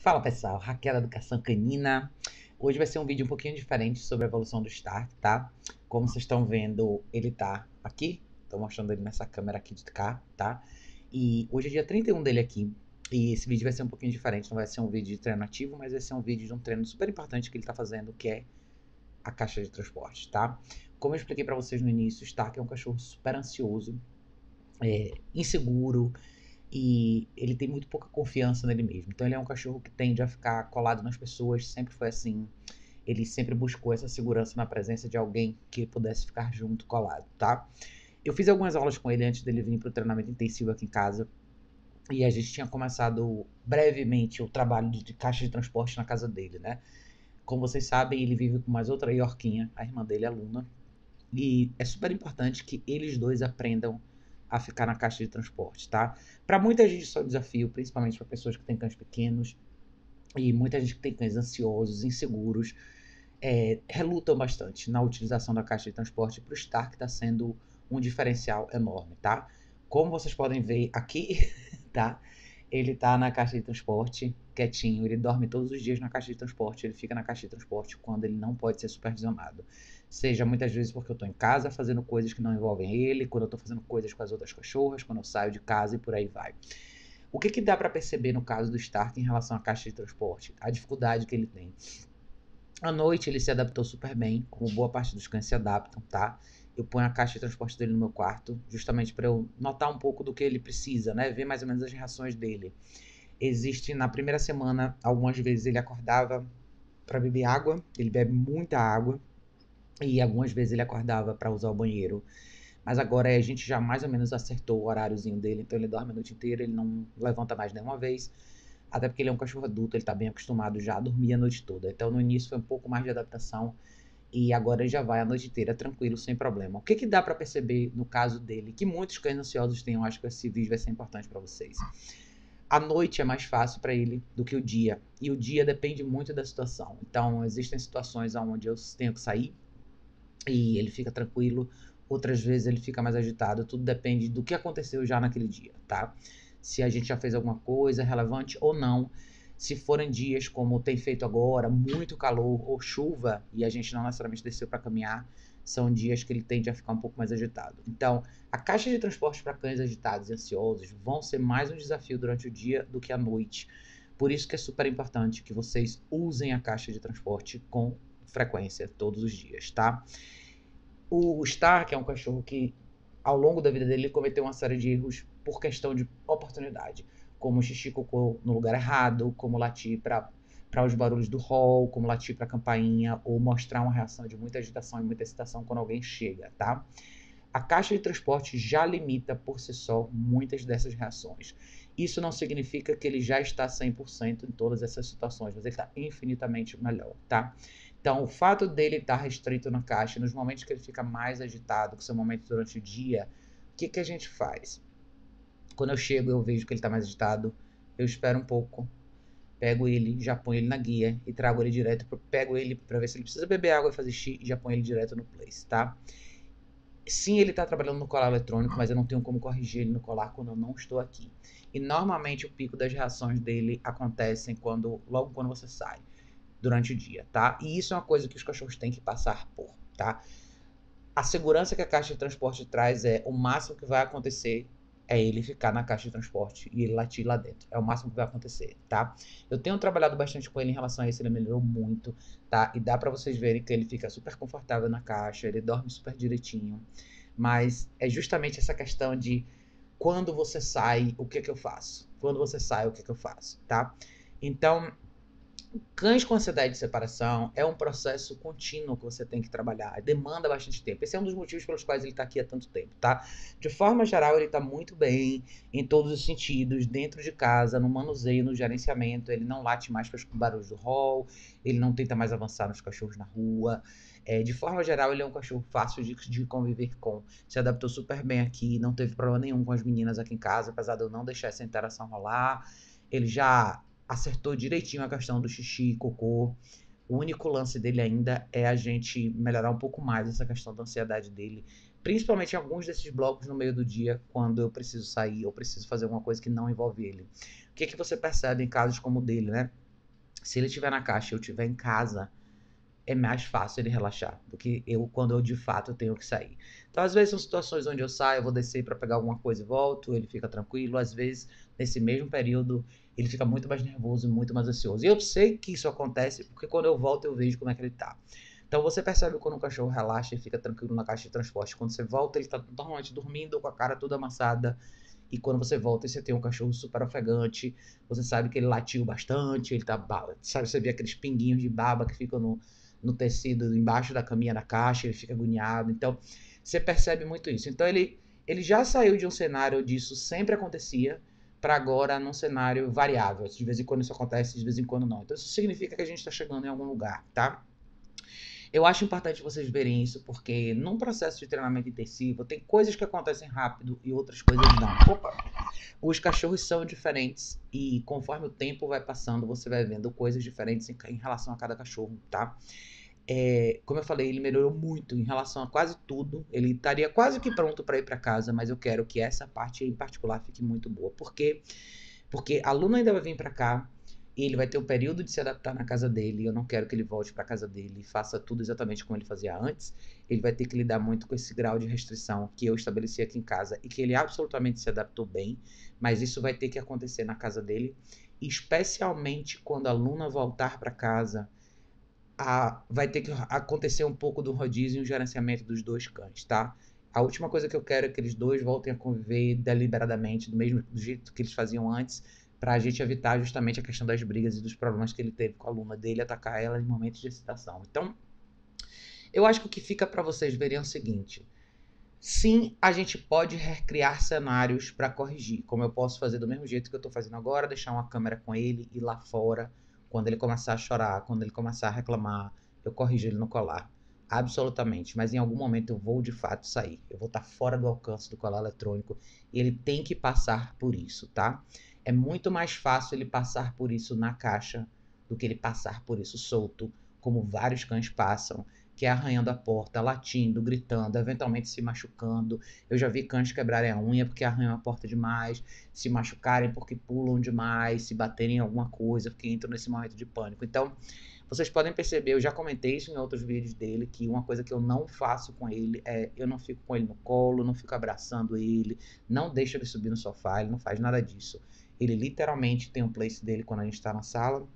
Fala pessoal, Raquel Educação Canina. Hoje vai ser um vídeo um pouquinho diferente sobre a evolução do Stark, tá? Como vocês estão vendo, ele tá aqui. Tô mostrando ele nessa câmera aqui de cá, tá? E hoje é dia 31 dele aqui. E esse vídeo vai ser um pouquinho diferente. Não vai ser um vídeo de treino ativo, mas vai ser um vídeo de um treino super importante que ele tá fazendo, que é a caixa de transporte, tá? Como eu expliquei para vocês no início, o Stark é um cachorro super ansioso, é, inseguro, e ele tem muito pouca confiança nele mesmo. Então ele é um cachorro que tende a ficar colado nas pessoas, sempre foi assim. Ele sempre buscou essa segurança na presença de alguém que pudesse ficar junto, colado, tá? Eu fiz algumas aulas com ele antes dele vir para o treinamento intensivo aqui em casa. E a gente tinha começado brevemente o trabalho de, caixa de transporte na casa dele, né? Como vocês sabem, ele vive com mais outra Yorquinha, a irmã dele, a Luna. E é super importante que eles dois aprendam a ficar na caixa de transporte, tá? Para muita gente isso é um desafio, principalmente para pessoas que têm cães pequenos e muita gente que tem cães ansiosos, inseguros, é, relutam bastante na utilização da caixa de transporte. Para o Stark está sendo um diferencial enorme, tá? Como vocês podem ver aqui, tá? Ele tá na caixa de transporte, quietinho, ele dorme todos os dias na caixa de transporte, ele fica na caixa de transporte quando ele não pode ser supervisionado. Seja muitas vezes porque eu estou em casa fazendo coisas que não envolvem ele, quando eu estou fazendo coisas com as outras cachorras, quando eu saio de casa e por aí vai. O que, que dá para perceber no caso do Stark em relação à caixa de transporte? A dificuldade que ele tem. À noite ele se adaptou super bem, como boa parte dos cães se adaptam, tá? Eu ponho a caixa de transporte dele no meu quarto, justamente para eu notar um pouco do que ele precisa, né? Ver mais ou menos as reações dele. Existe na primeira semana, algumas vezes ele acordava para beber água, ele bebe muita água, e algumas vezes ele acordava para usar o banheiro. Mas agora a gente já mais ou menos acertou o horáriozinho dele, então ele dorme a noite inteira, ele não levanta mais nenhuma vez. Até porque ele é um cachorro adulto, ele está bem acostumado já a dormir a noite toda. Então no início foi um pouco mais de adaptação e agora já vai a noite inteira tranquilo, sem problema. O que, que dá para perceber no caso dele, que muitos cães ansiosos têm, eu acho que esse vídeo vai ser importante para vocês. A noite é mais fácil para ele do que o dia, e o dia depende muito da situação. Então existem situações onde eu tenho que sair, e ele fica tranquilo. Outras vezes ele fica mais agitado. Tudo depende do que aconteceu já naquele dia, tá? Se a gente já fez alguma coisa relevante ou não. Se forem dias como tem feito agora, muito calor ou chuva, e a gente não necessariamente desceu para caminhar, são dias que ele tende a ficar um pouco mais agitado. Então, a caixa de transporte para cães agitados e ansiosos vão ser mais um desafio durante o dia do que à noite. Por isso que é super importante que vocês usem a caixa de transporte com frequência, todos os dias, tá? O Stark é um cachorro que, ao longo da vida dele, cometeu uma série de erros por questão de oportunidade, como xixi cocô no lugar errado, como latir para para os barulhos do hall, como latir para a campainha, ou mostrar uma reação de muita agitação e muita excitação quando alguém chega, tá? A caixa de transporte já limita por si só muitas dessas reações. Isso não significa que ele já está 100% em todas essas situações, mas ele está infinitamente melhor, tá? Então, o fato dele estar tá restrito na caixa, nos momentos que ele fica mais agitado, que são momentos durante o dia, o que, que a gente faz? Quando eu chego eu vejo que ele está mais agitado, eu espero um pouco, pego ele, já ponho ele na guia e trago ele direto, pego ele para ver se ele precisa beber água e fazer xixi e já ponho ele direto no place, tá? Sim, ele está trabalhando no colar eletrônico, mas eu não tenho como corrigir ele no colar quando eu não estou aqui. E normalmente o pico das reações dele acontecem quando logo quando você sai durante o dia, tá? E isso é uma coisa que os cachorros têm que passar por, tá? A segurança que a caixa de transporte traz é o máximo que vai acontecer é ele ficar na caixa de transporte e ele latir lá dentro. É o máximo que vai acontecer, tá? Eu tenho trabalhado bastante com ele em relação a isso, ele melhorou muito, tá? E dá para vocês verem que ele fica super confortável na caixa, ele dorme super direitinho. Mas é justamente essa questão de quando você sai, o que que eu faço? Quando você sai, o que que eu faço, tá? Então, Cães com ansiedade de separação é um processo contínuo que você tem que trabalhar, demanda bastante tempo. Esse é um dos motivos pelos quais ele está aqui há tanto tempo, tá? De forma geral, ele está muito bem em todos os sentidos, dentro de casa, no manuseio, no gerenciamento. Ele não late mais para os barulhos do hall, ele não tenta mais avançar nos cachorros na rua. É, de forma geral, ele é um cachorro fácil de, de conviver com. Se adaptou super bem aqui, não teve problema nenhum com as meninas aqui em casa, apesar de eu não deixar essa interação rolar. Ele já acertou direitinho a questão do xixi e cocô. O único lance dele ainda é a gente melhorar um pouco mais essa questão da ansiedade dele, principalmente em alguns desses blocos no meio do dia, quando eu preciso sair ou preciso fazer alguma coisa que não envolve ele. O que, que você percebe em casos como o dele, né? se ele estiver na caixa e eu estiver em casa, é mais fácil ele relaxar do que eu quando eu de fato tenho que sair. Então, às vezes são situações onde eu saio, eu vou descer para pegar alguma coisa e volto, ele fica tranquilo. Às vezes, nesse mesmo período, ele fica muito mais nervoso e muito mais ansioso. E eu sei que isso acontece porque quando eu volto eu vejo como é que ele tá. Então você percebe quando um cachorro relaxa e fica tranquilo na caixa de transporte. Quando você volta, ele está normalmente dormindo com a cara toda amassada. E quando você volta, você tem um cachorro super ofegante. Você sabe que ele latiu bastante, ele tá. Sabe, você vê aqueles pinguinhos de baba que ficam no, no tecido embaixo da caminha da caixa, ele fica agoniado. Então, você percebe muito isso. Então, ele, ele já saiu de um cenário onde isso sempre acontecia para agora num cenário variável. De vez em quando isso acontece, de vez em quando não. Então, isso significa que a gente está chegando em algum lugar, tá? Eu acho importante vocês verem isso, porque num processo de treinamento intensivo, tem coisas que acontecem rápido e outras coisas não. Opa! Os cachorros são diferentes e conforme o tempo vai passando, você vai vendo coisas diferentes em, em relação a cada cachorro, tá? É, como eu falei, ele melhorou muito em relação a quase tudo. Ele estaria quase que pronto para ir para casa, mas eu quero que essa parte em particular fique muito boa. Por quê? Porque a Luna ainda vai vir para cá ele vai ter um período de se adaptar na casa dele. Eu não quero que ele volte para casa dele e faça tudo exatamente como ele fazia antes. Ele vai ter que lidar muito com esse grau de restrição que eu estabeleci aqui em casa e que ele absolutamente se adaptou bem, mas isso vai ter que acontecer na casa dele, especialmente quando a Luna voltar para casa. A, vai ter que acontecer um pouco do rodízio e o gerenciamento dos dois cães, tá? A última coisa que eu quero é que eles dois voltem a conviver deliberadamente, do mesmo do jeito que eles faziam antes, para a gente evitar justamente a questão das brigas e dos problemas que ele teve com a aluna dele, atacar ela em momentos de excitação. Então, eu acho que o que fica para vocês verem é o seguinte: sim, a gente pode recriar cenários para corrigir, como eu posso fazer do mesmo jeito que eu estou fazendo agora, deixar uma câmera com ele e lá fora, quando ele começar a chorar, quando ele começar a reclamar, eu corrijo ele no colar. Absolutamente, mas em algum momento eu vou de fato sair. Eu vou estar tá fora do alcance do colar eletrônico e ele tem que passar por isso, tá? É muito mais fácil ele passar por isso na caixa do que ele passar por isso solto, como vários cães passam, que é arranhando a porta, latindo, gritando, eventualmente se machucando. Eu já vi cães quebrarem a unha porque arranham a porta demais, se machucarem porque pulam demais, se baterem em alguma coisa, porque entram nesse momento de pânico. Então, vocês podem perceber, eu já comentei isso em outros vídeos dele, que uma coisa que eu não faço com ele é eu não fico com ele no colo, não fico abraçando ele, não deixo ele subir no sofá, ele não faz nada disso. Ele literalmente tem um place dele quando a gente está na sala.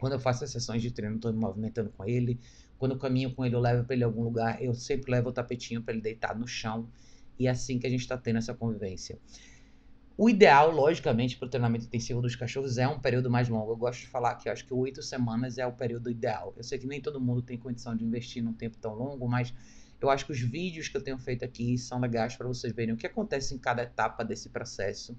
Quando eu faço as sessões de treino, estou me movimentando com ele. Quando eu caminho com ele, eu levo para ele algum lugar. Eu sempre levo o tapetinho para ele deitar no chão. E é assim que a gente está tendo essa convivência. O ideal, logicamente, para o treinamento intensivo dos cachorros é um período mais longo. Eu gosto de falar que acho que oito semanas é o período ideal. Eu sei que nem todo mundo tem condição de investir num tempo tão longo, mas eu acho que os vídeos que eu tenho feito aqui são legais para vocês verem o que acontece em cada etapa desse processo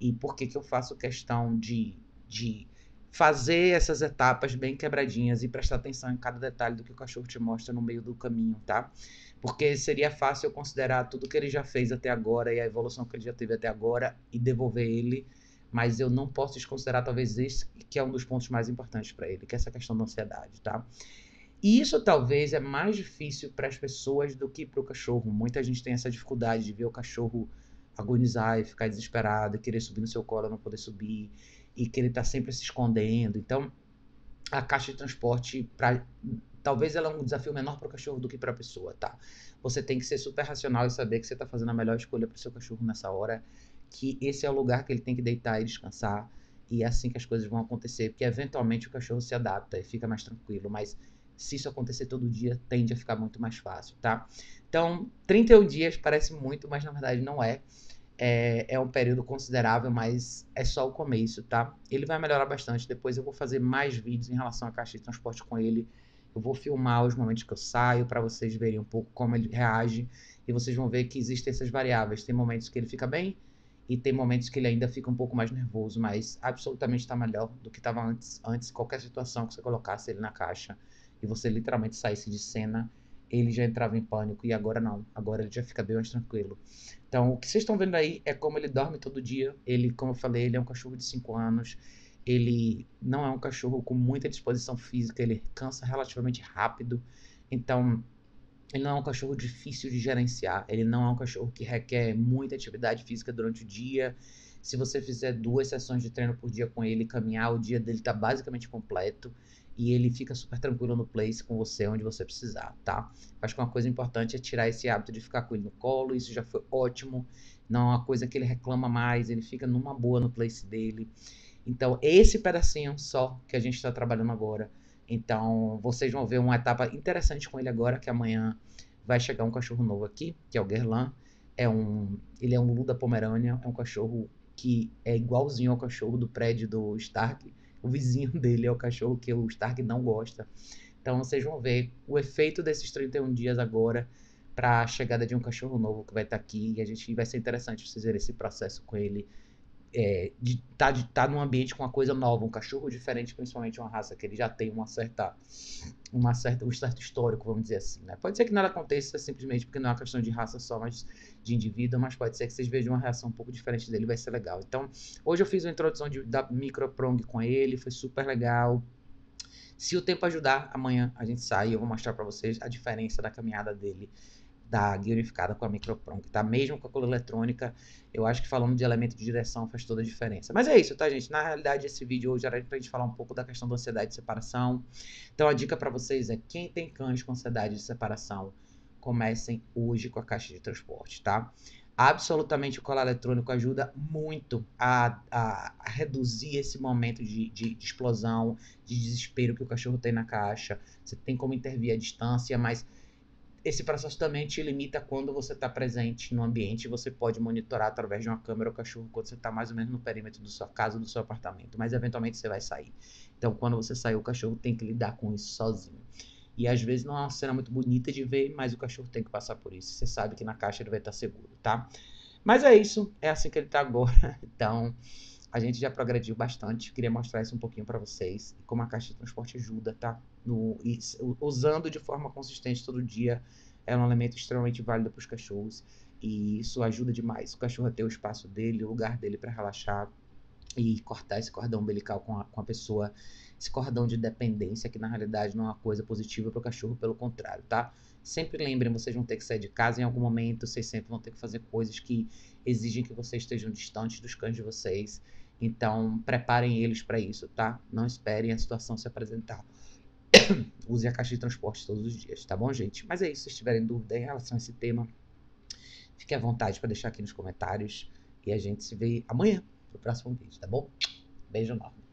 e por que, que eu faço questão de, de fazer essas etapas bem quebradinhas e prestar atenção em cada detalhe do que o cachorro te mostra no meio do caminho, tá? Porque seria fácil eu considerar tudo que ele já fez até agora e a evolução que ele já teve até agora e devolver ele, mas eu não posso desconsiderar talvez esse que é um dos pontos mais importantes para ele, que é essa questão da ansiedade, tá? E isso talvez é mais difícil para as pessoas do que para o cachorro. Muita gente tem essa dificuldade de ver o cachorro agonizar e ficar desesperado, e querer subir no seu colo, não poder subir, e querer estar tá sempre se escondendo. Então, a caixa de transporte, talvez ela é um desafio menor para o cachorro do que para a pessoa, tá? Você tem que ser super racional e saber que você está fazendo a melhor escolha para o seu cachorro nessa hora, que esse é o lugar que ele tem que deitar e descansar, e é assim que as coisas vão acontecer, porque eventualmente o cachorro se adapta e fica mais tranquilo, mas se isso acontecer todo dia, tende a ficar muito mais fácil, tá? Então, 31 dias parece muito, mas na verdade não é. É, é, um período considerável, mas é só o começo, tá? Ele vai melhorar bastante. Depois eu vou fazer mais vídeos em relação à caixa de transporte com ele. Eu vou filmar os momentos que eu saio para vocês verem um pouco como ele reage e vocês vão ver que existem essas variáveis. Tem momentos que ele fica bem e tem momentos que ele ainda fica um pouco mais nervoso, mas absolutamente está melhor do que estava antes. Antes, qualquer situação que você colocasse ele na caixa e você literalmente saísse de cena, ele já entrava em pânico e agora não. Agora ele já fica bem mais tranquilo. Então, o que vocês estão vendo aí é como ele dorme todo dia. Ele, como eu falei, ele é um cachorro de 5 anos. Ele não é um cachorro com muita disposição física, ele cansa relativamente rápido. Então, ele não é um cachorro difícil de gerenciar. Ele não é um cachorro que requer muita atividade física durante o dia. Se você fizer duas sessões de treino por dia com ele, caminhar, o dia dele tá basicamente completo e ele fica super tranquilo no place com você onde você precisar, tá? Acho que uma coisa importante é tirar esse hábito de ficar com ele no colo, isso já foi ótimo. Não é uma coisa que ele reclama mais, ele fica numa boa no place dele. Então, esse pedacinho só que a gente está trabalhando agora. Então, vocês vão ver uma etapa interessante com ele agora, que amanhã vai chegar um cachorro novo aqui, que é o Guerlain. É um, ele é um Lulu da Pomerânia, é um cachorro que é igualzinho ao cachorro do prédio do Stark. O vizinho dele é o cachorro que o Stark não gosta. Então vocês vão ver o efeito desses 31 dias agora para a chegada de um cachorro novo que vai estar tá aqui. E a gente vai ser interessante vocês verem esse processo com ele é, de estar tá, tá num ambiente com uma coisa nova, um cachorro diferente, principalmente uma raça que ele já tem uma certa, uma certa, um certo histórico, vamos dizer assim. Né? Pode ser que nada aconteça simplesmente porque não é uma questão de raça só, mas de indivíduo, mas pode ser que vocês vejam uma reação um pouco diferente dele, vai ser legal. Então, hoje eu fiz uma introdução de, da microprong com ele, foi super legal. Se o tempo ajudar, amanhã a gente sai e eu vou mostrar para vocês a diferença da caminhada dele da guia unificada com a microprong, tá? Mesmo com a coluna eletrônica, eu acho que falando de elemento de direção faz toda a diferença. Mas é isso, tá, gente? Na realidade, esse vídeo hoje era pra gente falar um pouco da questão da ansiedade de separação. Então, a dica para vocês é, quem tem cães com ansiedade de separação, comecem hoje com a caixa de transporte, tá? Absolutamente o colar eletrônico ajuda muito a, a, a reduzir esse momento de, de, de explosão, de desespero que o cachorro tem na caixa. Você tem como intervir à distância, mas esse processo também te limita quando você está presente no ambiente. Você pode monitorar através de uma câmera o cachorro quando você está mais ou menos no perímetro da sua casa, do seu apartamento. Mas eventualmente você vai sair. Então, quando você sair, o cachorro tem que lidar com isso sozinho. E às vezes não é uma cena muito bonita de ver, mas o cachorro tem que passar por isso. Você sabe que na caixa ele vai estar seguro, tá? Mas é isso, é assim que ele está agora. Então, a gente já progrediu bastante. Queria mostrar isso um pouquinho para vocês. Como a caixa de transporte ajuda, tá? No, e, usando de forma consistente todo dia é um elemento extremamente válido para os cachorros. E isso ajuda demais o cachorro a ter o espaço dele, o lugar dele para relaxar e cortar esse cordão umbilical com a, com a pessoa. Esse cordão de dependência, que na realidade não é uma coisa positiva para o cachorro, pelo contrário, tá? Sempre lembrem, vocês vão ter que sair de casa em algum momento, vocês sempre vão ter que fazer coisas que exigem que vocês estejam distantes dos cães de vocês. Então, preparem eles para isso, tá? Não esperem a situação se apresentar. Use a caixa de transporte todos os dias, tá bom, gente? Mas é isso. Se tiverem dúvida em relação a esse tema, fique à vontade para deixar aqui nos comentários. E a gente se vê amanhã pro próximo vídeo, tá bom? Beijo enorme.